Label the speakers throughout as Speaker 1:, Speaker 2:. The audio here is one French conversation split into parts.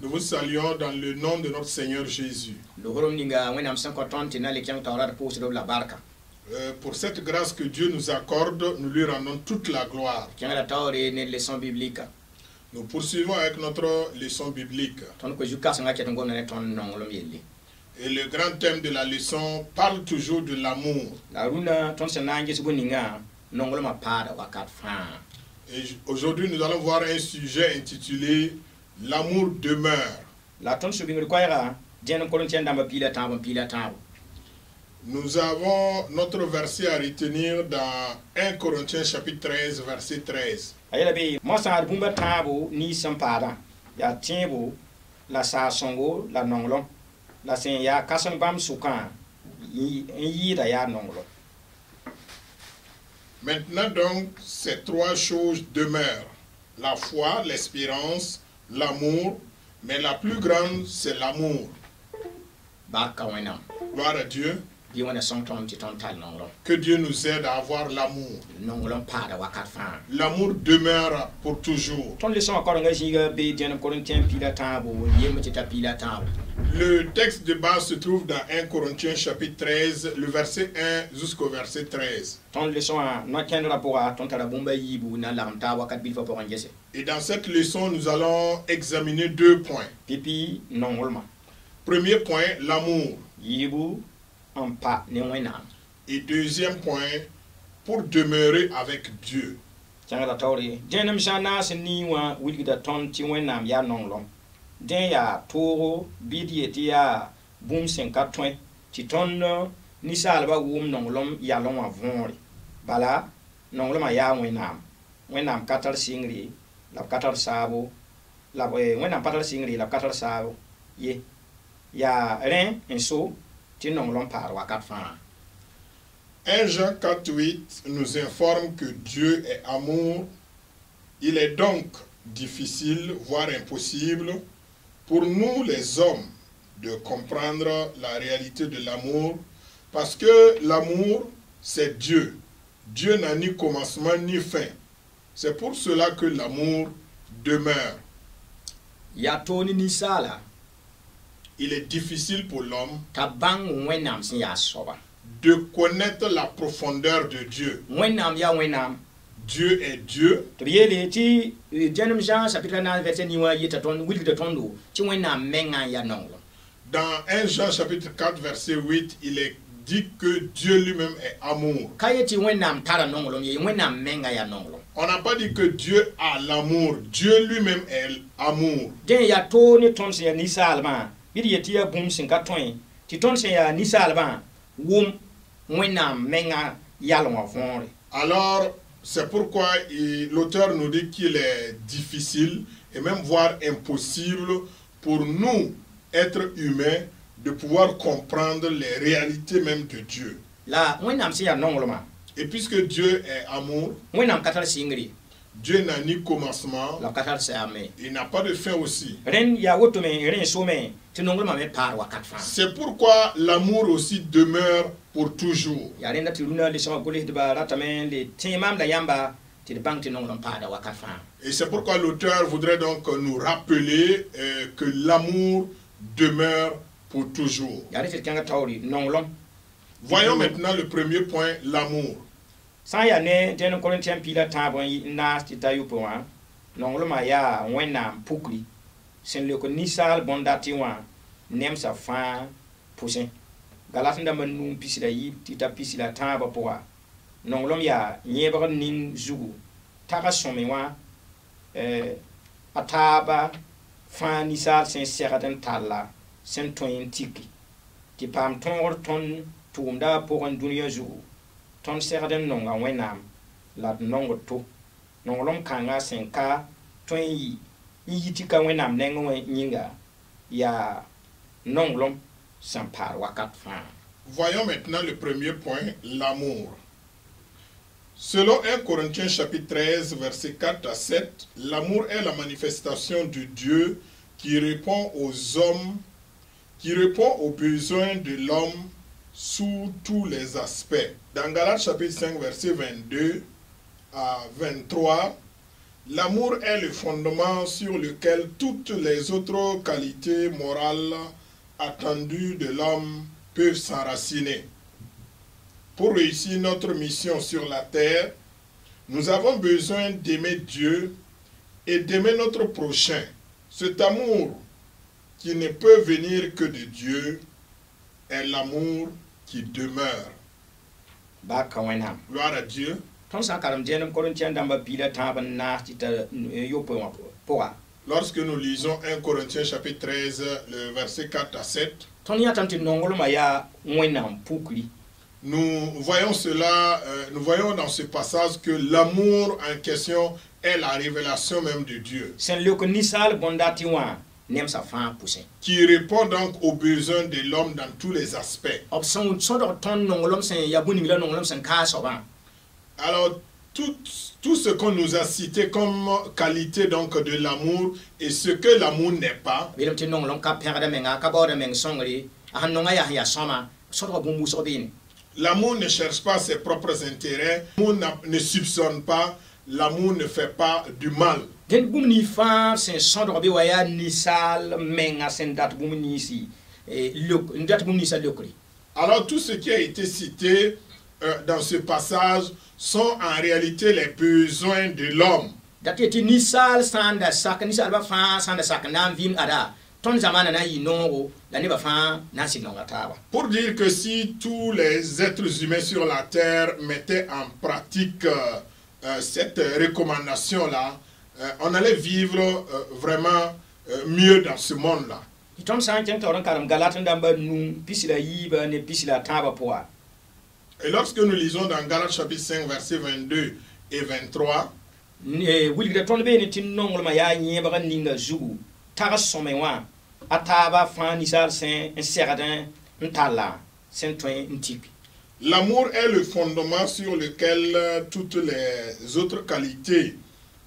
Speaker 1: Nous vous saluons dans le nom de notre Seigneur Jésus. Euh, pour cette grâce que Dieu nous accorde, nous lui rendons toute la gloire. Nous poursuivons avec notre leçon biblique. Et le grand thème de la leçon parle toujours de l'amour. Et aujourd'hui, nous allons voir un sujet intitulé L'amour demeure. Nous avons notre verset à retenir dans 1 Corinthiens chapitre 13, verset 13.
Speaker 2: a yɛla be mosãad bũmba tãabo niis sẽn paadã yaa tẽebo la saag-sõngo la nonglem la sẽn yaa kãsem bãmb sʋkã y- n yɩɩda yaa nonglem
Speaker 1: Maintenant donc, ces trois choses demeurent. La foi, l'espérance, l'amour, mais la plus grande, c'est l'amour. Gloire à Dieu. Que Dieu nous aide à avoir l'amour. L'amour demeure pour toujours.
Speaker 2: Le
Speaker 1: texte de base se trouve dans 1 Corinthiens chapitre 13, le verset 1 jusqu'au verset 13.
Speaker 2: tõnd le sõa no-kẽndrã pʋga tõnd tara bũmba yiibu na n lagem taa wakat bilfã pʋgẽ gese
Speaker 1: Et dans cette leçon, nous allons examiner deux points. Premier point, l'amour. Et deuxième point, pour demeurer avec Dieu.
Speaker 2: Kẽngda taoore dẽnem sã n naas n nii wã wilgda tõnd tɩ wẽnnaam yaa toogo bɩ d yaa bũmb sẽn ka tõe tɩ tõnd ninsaalbã bala la b la wẽnnaam la ye. So tɩ nonglem paad wakat fãa
Speaker 1: 1 Jean 4, 8 nous informe que Dieu est amour. Il est donc difficile, voire impossible, pour nous les hommes de comprendre la réalité de l'amour, parce que l'amour, c'est Dieu. Dieu n'a ni commencement ni fin. C'est pour cela que l'amour demeure. Il est difficile pour l'homme de connaître la profondeur de Dieu. Dieu est Dieu Dans 1 Jean chapitre 4 verset 8, il est dit que Dieu lui-même est amour. On n'a pas dit que Dieu a l'amour. Dieu lui-même est amour. Alors, c'est pourquoi l'auteur nous dit qu'il est difficile et même voire impossible pour nous, êtres humains, de pouvoir comprendre les réalités même de Dieu. Et puisque Dieu est amour, Dieu n'a ni commencement, il n'a pas de fin aussi. C'est pourquoi l'amour aussi demeure pour toujours. Et c'est pourquoi l'auteur voudrait donc nous rappeler euh, que l'amour demeure pour toujours. Voyons maintenant le premier point, l'amour.
Speaker 2: sẽn lek ninsaal bõnda tɩ wã nemsã fãa pʋsẽ galas n dãmba nuum pisra yɩ tɩ t'a pisra tãabã pʋga nonglem yaa yẽebg ning zugu taga sõme wã eh, a taaba fãa ninsaal sẽn segd n talla sẽn tõe n tiki tɩ paam tõogr tõnd tʋʋmda non, a pʋgẽ dũniyã zugu tõnd segd n nonga wẽnnaam la non d nong to nonglem kãngã sẽn ka tõe n yɩ
Speaker 1: Voyons maintenant le premier point, l'amour. Selon 1 Corinthiens chapitre 13, versets 4 à 7, l'amour est la manifestation de Dieu qui répond aux hommes, qui répond aux besoins de l'homme sous tous les aspects. Dans Galates chapitre 5, verset 22 à 23, L'amour est le fondement sur lequel toutes les autres qualités morales attendues de l'homme peuvent s'enraciner. Pour réussir notre mission sur la terre, nous avons besoin d'aimer Dieu et d'aimer notre prochain. Cet amour qui ne peut venir que de Dieu est l'amour qui demeure. Gloire à Dieu.
Speaker 2: Tõnd sã n karem dẽenem korintɩãn dãmbã piila tãab n naas tɩ t'a yopoe wã pʋga
Speaker 1: Lorsque nous lisons 1 Corinthiens chapitre 13, le verset 4 à 7,
Speaker 2: tõnd yãtame tɩ nonglmã yaa wẽnnaam pukri
Speaker 1: nous voyons cela, euh, nous voyons dans ce passage que l'amour en question est la révélation même de Dieu, qui répond donc aux besoins de l'homme dans tous les aspects. Alors, tout, tout ce qu'on nous a cité comme qualité donc de l'amour et ce que l'amour n'est pas, l'amour ne cherche pas ses propres intérêts, l'amour ne soupçonne pas, l'amour ne fait pas du mal. Alors tout ce qui a été cité euh, dans ce passage sont en réalité les besoins de l'homme.
Speaker 2: da sak da sak ada. Na na
Speaker 1: Pour dire que si tous les êtres humains sur la terre mettaient en pratique euh, euh, cette recommandation-là, euh, on allait vivre vraiment mieux dans ce
Speaker 2: nu ne tãabã pʋga
Speaker 1: Et lorsque nous lisons dans Galates chapitre 5, versets 22 et 23,
Speaker 2: Eh, wilgda tõnd beene tɩ nonglmã yaa yẽebg n ninga zugu tags sõme wã a taaba fãa ninsaal sẽn n segd n talla sẽn tõe n tik
Speaker 1: l'amour est le fondement sur lequel euh, toutes les autres qualités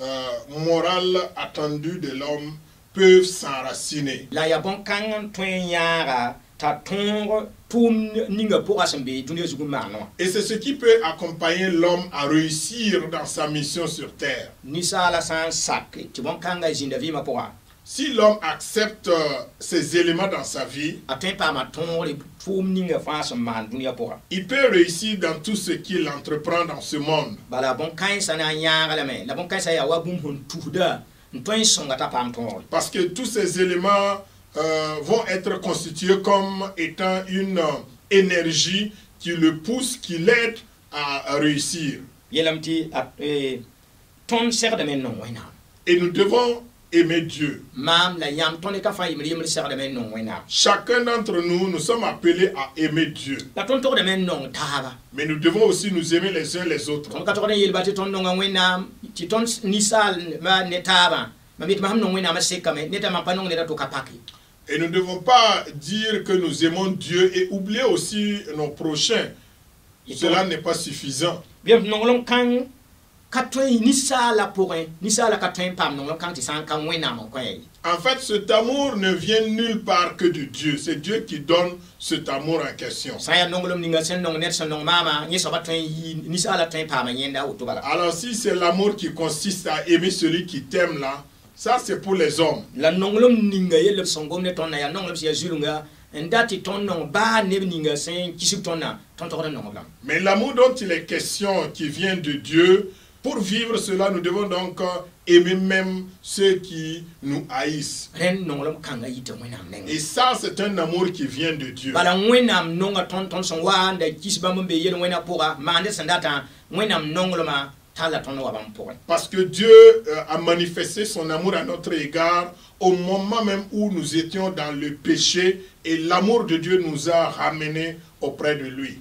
Speaker 1: euh, morales attendues de l'homme peuvent s'enraciner.
Speaker 2: la yaa bõn-kãng n tõe n yãaga t'a tõog
Speaker 1: Et c'est ce qui peut accompagner l'homme à réussir dans sa mission sur terre. Si l'homme accepte euh, ces éléments dans sa vie, il peut réussir dans tout ce qu'il entreprend dans ce monde.
Speaker 2: tõogre
Speaker 1: Parce que tous ces éléments euh, vont être constitués comme étant une euh, énergie qui le pousse, qui l'aide à, à réussir.
Speaker 2: wẽnnaam
Speaker 1: Et nous devons aimer Dieu. Chacun d'entre nous, nous sommes appelés à aimer Dieu. Mais nous devons aussi nous aimer les uns les autres. Et nous ne devons pas dire que nous aimons Dieu et oublier aussi nos prochains. Cela n'est pas suffisant. En fait, cet amour ne vient nulle part que de Dieu. C'est Dieu qui donne cet amour en question. Alors si c'est l'amour qui consiste à aimer celui qui t'aime là, ça c'est pour les hommes.
Speaker 2: la ninga ne zulunga ninga
Speaker 1: Mais l'amour dont il est question, qui vient de Dieu, pour vivre cela, nous devons donc euh, aimer même ceux qui nous haïssent. Et ça, c'est un amour qui vient de Dieu. Parce que Dieu euh, a manifesté son amour à notre égard au moment même où nous étions dans le péché et l'amour de Dieu nous a ramenés auprès de lui.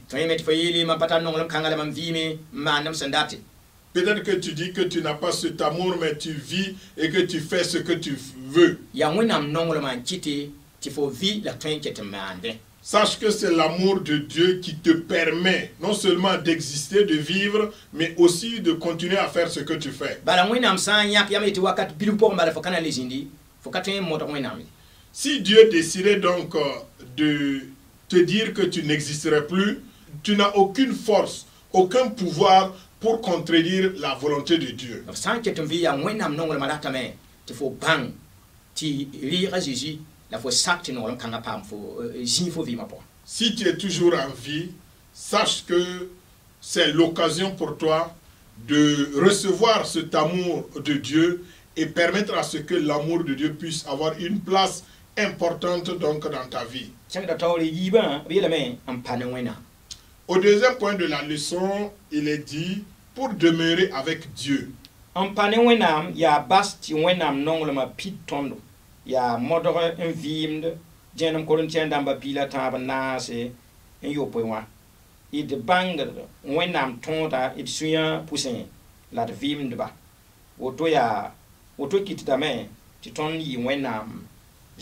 Speaker 1: Peut-être que tu dis que tu n'as pas cet amour, mais tu vis et que tu fais ce que tu veux. Sache que c'est l'amour de Dieu qui te permet non seulement d'exister, de vivre, mais aussi de continuer à faire ce que tu fais. Si Dieu décidait donc euh, de te dire que tu n'existerais plus, tu n'as aucune force, aucun pouvoir pour contredire la volonté de Dieu.
Speaker 2: Fo fo
Speaker 1: Si tu es toujours en vie, sache que c'est l'occasion pour toi de recevoir cet amour de Dieu et permettre à ce que l'amour de Dieu puisse avoir une place importante donc dans ta vie.
Speaker 2: kẽngda taoor yiibã b yeelame n pa ne wẽnnaam
Speaker 1: Au deuxième point de la leçon, il est dit pour demeurer avec Dieu.
Speaker 2: Yaa modg n vɩɩmd dẽenem korintɩan dãmba piila tãab naase n yopoe wã d bãngd wẽnnaam tõoda d sũyã pʋsẽ la d vɩɩmdba woto yaa woto kɩtdame tɩ tõnd yɩ wẽnnaam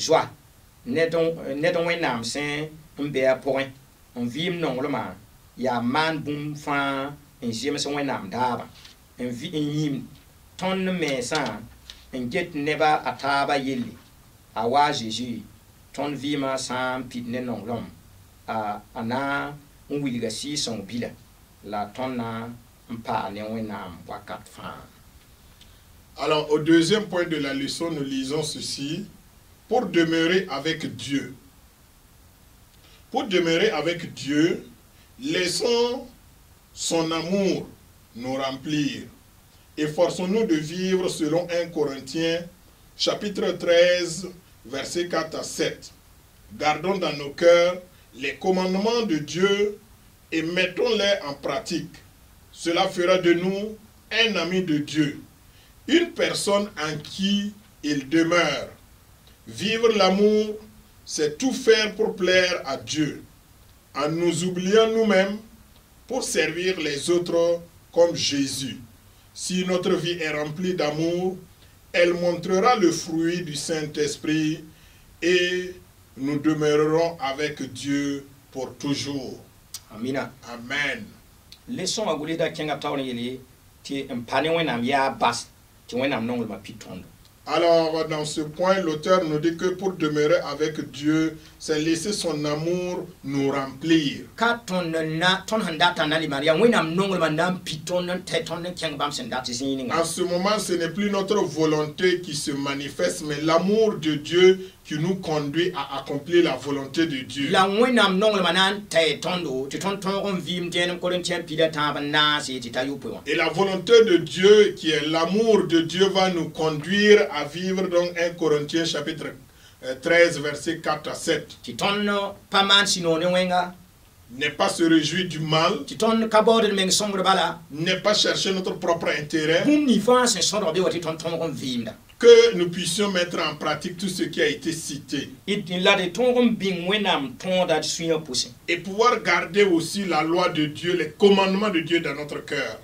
Speaker 2: zoa ned wẽnnaam sẽn n be a pʋgẽ n vɩɩm nonglmã yaa maan bũmb fãa n zems wẽnnaam daabã n yĩm tõnd mensã n get neba a taaba yelle a wa a zeezi tõnd
Speaker 1: Alors, au deuxième point de la leçon, nous lisons ceci. Pour demeurer avec Dieu. Pour demeurer avec Dieu, laissons son amour nous remplir. Efforçons-nous de vivre selon 1 Corinthiens chapitre 13, versets 4 à 7. Gardons dans nos cœurs les commandements de Dieu et mettons-les en pratique. Cela fera de nous un ami de Dieu une personne en qui il demeure. Vivre l'amour, c'est tout faire pour plaire à Dieu, en nous oubliant nous-mêmes pour servir les autres comme Jésus. Si notre vie est remplie d'amour, elle montrera le fruit du Saint-Esprit et nous demeurerons avec Dieu pour toujours.
Speaker 2: amina
Speaker 1: Amen.
Speaker 2: leçon a gʋlsda kẽngã taoor n yeele tɩ n pa ne wẽnnaam yaa bas tɩ wẽnnaam nonglmã pid tõndo
Speaker 1: Alors, dans ce point, l'auteur nous dit que pour demeurer avec Dieu, c'est laisser son amour nous remplir. En ce moment, ce n'est plus notre volonté qui se manifeste, mais l'amour de Dieu qui nous conduit à accomplir la volonté de Dieu.
Speaker 2: la pida
Speaker 1: Et la volonté de Dieu, qui est l'amour de Dieu, va nous conduire à vivre dans 1 Corinthiens chapitre euh, 13, versets 4 à 7.
Speaker 2: tɩ tõnd pa maan sũ-noog ne
Speaker 1: pas se réjouir du mal,
Speaker 2: bala
Speaker 1: n'est pas chercher notre propre intérêt,
Speaker 2: be
Speaker 1: que nous puissions mettre en pratique tout ce qui a été cité. et pouvoir garder aussi la loi de Dieu, les commandements de Dieu dans notre cœur.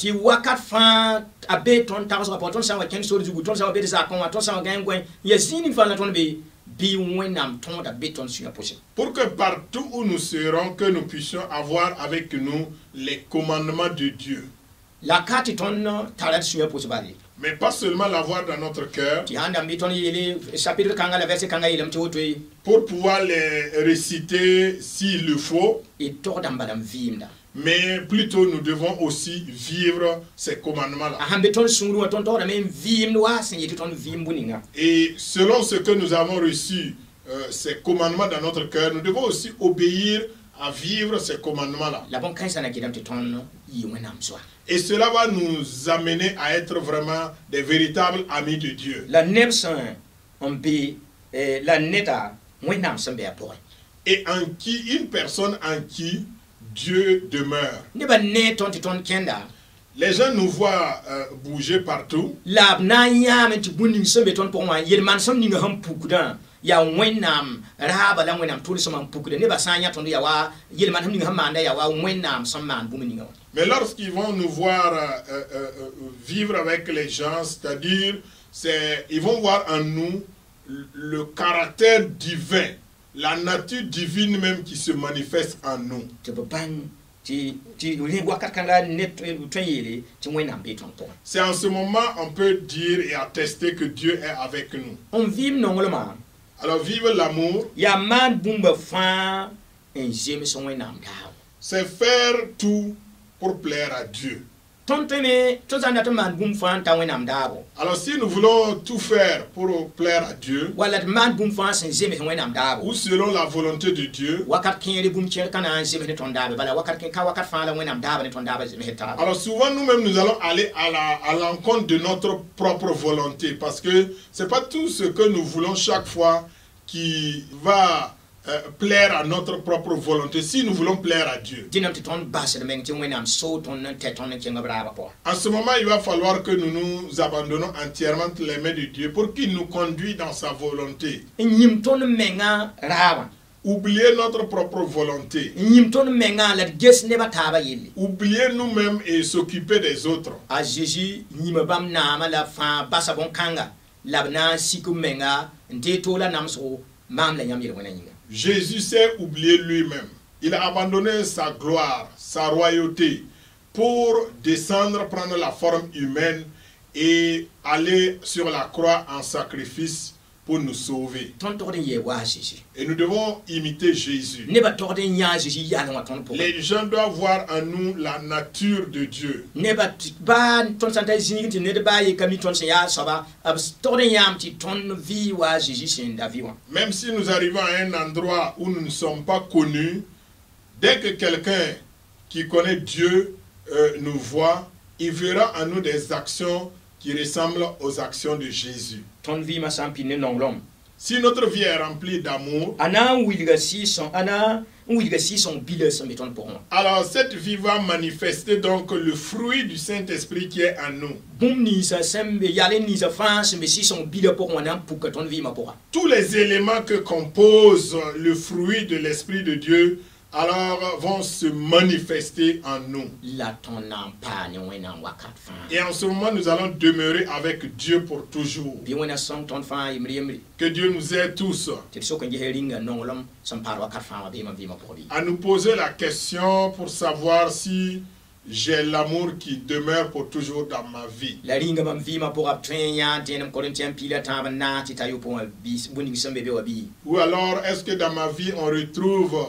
Speaker 2: Wẽnnaam tõoda be tõnd sũyã pʋsẽ
Speaker 1: Pour que partout où nous serons, que nous puissions avoir avec nous les commandements de Dieu.
Speaker 2: la
Speaker 1: Mais pas seulement l'avoir dans notre cœur,
Speaker 2: chapitre la
Speaker 1: pour pouvoir les réciter s'il le faut, mais plutôt nous devons aussi vivre ces commandements-là. Et selon ce que nous avons reçu, euh, ces commandements dans notre cœur, nous devons aussi obéir à vivre ces commandements-là. Et cela va nous amener à être vraiment des véritables amis de Dieu.
Speaker 2: eh,
Speaker 1: Et en qui, une personne en qui Dieu demeure. Les gens nous voient euh, bouger partout,
Speaker 2: la b na n yãame tɩ bũmb ning sẽn be tõnd pʋgẽ wã yel-manesem ninga sẽn pukdã yaa wẽnnaam raaba la wẽnnaam tʋlsmã n pukda nebã sã n yã tõnd yaa wa. Yel-manesem ning sẽn maanda yaa wa. Wẽnnaam sẽn maan bũmb ninga wã
Speaker 1: mais lorsqu'ils vont nous voir euh, euh, euh, vivre avec les gens, c'est-à-dire, c'est, ils vont voir en nous le caractère divin, la nature divine même qui se manifeste en nous. C'est en ce moment on peut dire et attester que Dieu est avec nous.
Speaker 2: n vɩɩm nonglmã
Speaker 1: Alors vivre l'amour, c'est faire tout pour plaire à Dieu. Alors si nous voulons tout faire pour plaire à Dieu, ou selon la volonté de Dieu, alors souvent nous-mêmes nous allons aller à l'encontre de notre propre volonté parce que c'est pas tout ce que nous voulons chaque fois qui va euh, plaire à notre propre volonté si nous voulons plaire à Dieu. En ce moment, il va falloir que nous nous abandonnons entièrement entre les mains de Dieu pour qu'il nous conduise dans sa volonté.
Speaker 2: n yĩm tõnd menga raabã
Speaker 1: Oublier notre propre volonté.
Speaker 2: n yĩm tõnd menga la d ges nebã taaba yelle
Speaker 1: Oublier nous-mêmes et s'occuper des autres.
Speaker 2: la la la yĩnga
Speaker 1: Jésus s'est oublié lui-même. Il a abandonné sa gloire, sa royauté pour descendre, prendre la forme humaine et aller sur la croix en sacrifice pour nous sauver. Et nous devons imiter Jésus. Les gens doivent voir en nous la nature de Dieu. Même si nous arrivons à un endroit où nous ne sommes pas connus, dès que quelqu'un qui connaît Dieu euh, nous voit, il verra en nous des actions qui ressemblent aux actions de Jésus. Si notre vie est remplie d'amour, alors cette vie va manifester donc le fruit du Saint-Esprit qui est en nous. Tous les éléments que compose le fruit de l'Esprit de Dieu, alors vont se manifester en nous. Et en ce moment, nous allons demeurer avec Dieu pour toujours. Que Dieu nous aide tous à nous poser la question pour savoir si j'ai l'amour qui demeure pour toujours dans ma vie. Ou alors, est-ce que dans ma vie, on retrouve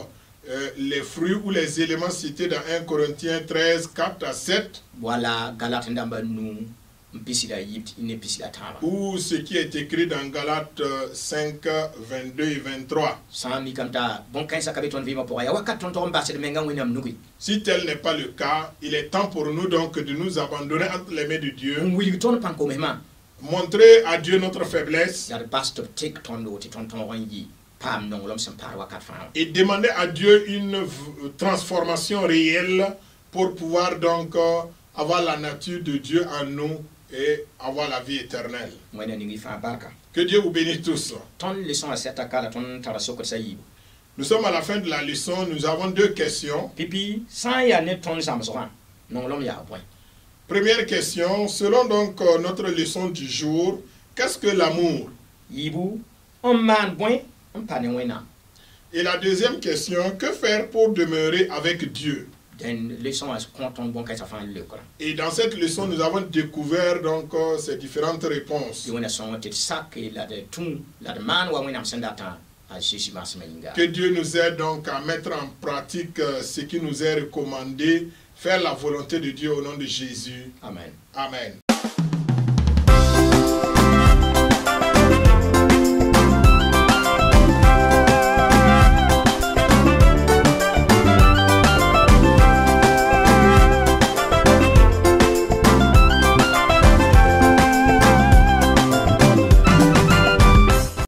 Speaker 1: euh, les fruits ou les éléments cités dans 1 Corinthiens 13, 4 à 7,
Speaker 2: wala galat n dãmba nu n pisda yib tɩ ne pisda tãabã
Speaker 1: ou ce qui est écrit dans Galates euh, 5, 22 et 23.
Speaker 2: sã n mikame t'a bõn-kãensã ka be tõnd vɩɩmã pʋga yaa wakat tõnd tog n basd menga wẽnnaam nugi
Speaker 1: Si tel n'est pas le cas, il est temps pour nous donc de nous abandonner entre les mains de Dieu, montrer à Dieu notre faiblesse et demander à Dieu une transformation réelle pour pouvoir donc euh, avoir la nature de Dieu en nous et avoir la vie éternelle. Que Dieu vous bénisse tous. Nous sommes à la fin de la leçon, nous avons deux questions. Première question, selon donc euh, notre leçon du jour, qu'est-ce que l'amour? Et la deuxième question, que faire pour demeurer avec Dieu? Et dans cette leçon, nous avons découvert donc euh, ces différentes réponses. Que Dieu nous aide donc à mettre en pratique euh, ce qui nous est recommandé, faire la volonté de Dieu au nom de Jésus.
Speaker 2: amen
Speaker 1: Amen.